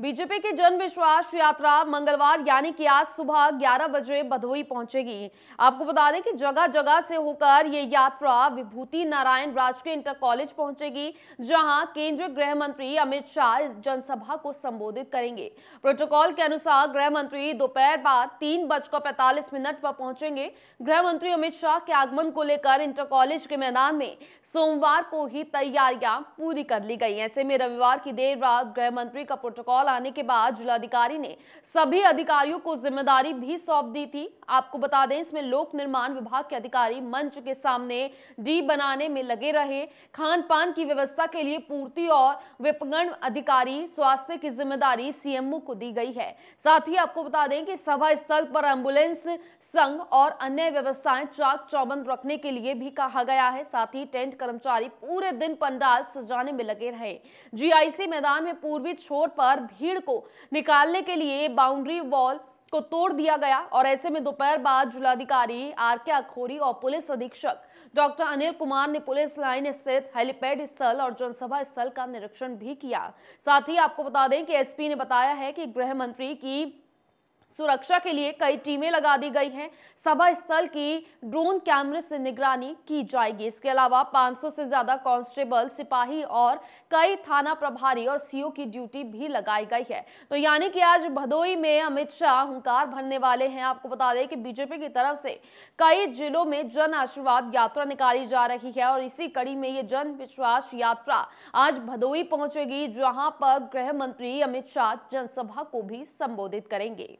BJP की जन विश्वास यात्रा मंगलवार, यानी कि आज सुबह 11 बजे भदोई पहुंचेगी। आपको बता दें कि जगह जगह से होकर ये यात्रा विभूति नारायण राजकीय इंटर कॉलेज पहुंचेगी, जहाँ केंद्रीय गृह मंत्री अमित शाह इस जनसभा को संबोधित करेंगे। प्रोटोकॉल के अनुसार गृह मंत्री दोपहर बाद तीन बजकर पैंतालीस मिनट पर पहुँचेंगे। गृह मंत्री अमित शाह के आगमन को लेकर इंटर कॉलेज के मैदान में सोमवार को ही तैयारियाँ पूरी कर ली गई ऐसे में रविवार की देर रात गृह मंत्री का प्रोटोकॉल कॉल आने के बाद जिलाधिकारी ने सभी अधिकारियों को ज़िम्मेदारी भी सौंप दी थी। आपको बता दें, इसमें लोक निर्माण विभाग के अधिकारी मंच के सामने डी बनाने में लगे रहे। खान पान की व्यवस्था के लिए पूर्ति और विपणन अधिकारी स्वास्थ्य की ज़िम्मेदारी सीएमओ को दी गई है। साथ ही आपको बता दें कि सभा स्थल पर एंबुलेंस, संघ और अन्य व्यवस्थाएँ चाक चौबंद रखने के लिए भी कहा गया है। साथ ही टेंट कर्मचारी पूरे दिन पंडाल सजाने में लगे रहे। जीआईसी मैदान में पूर्वी छोर पर भीड़ को निकालने के लिए बाउंड्री वॉल को तोड़ दिया गया और ऐसे में दोपहर बाद जिलाधिकारी आर के अखोरी और पुलिस अधीक्षक डॉक्टर अनिल कुमार ने पुलिस लाइन स्थित हेलीपैड स्थल और जनसभा स्थल का निरीक्षण भी किया। साथ ही आपको बता दें कि एसपी ने बताया है कि गृह मंत्री की सुरक्षा के लिए कई टीमें लगा दी गई हैं। सभा स्थल की ड्रोन कैमरे से निगरानी की जाएगी। इसके अलावा 500 से ज़्यादा कांस्टेबल, सिपाही और कई थाना प्रभारी और सीओ की ड्यूटी भी लगाई गई है। तो यानी कि आज भदोई में अमित शाह हंकार भरने वाले हैं। आपको बता दें कि बीजेपी की तरफ़ से कई जिलों में जन आशीर्वाद यात्रा निकाली जा रही है और इसी कड़ी में ये जन विश्वास यात्रा आज भदोई पहुंचेगी, जहाँ पर गृह मंत्री अमित शाह जनसभा को भी संबोधित करेंगे।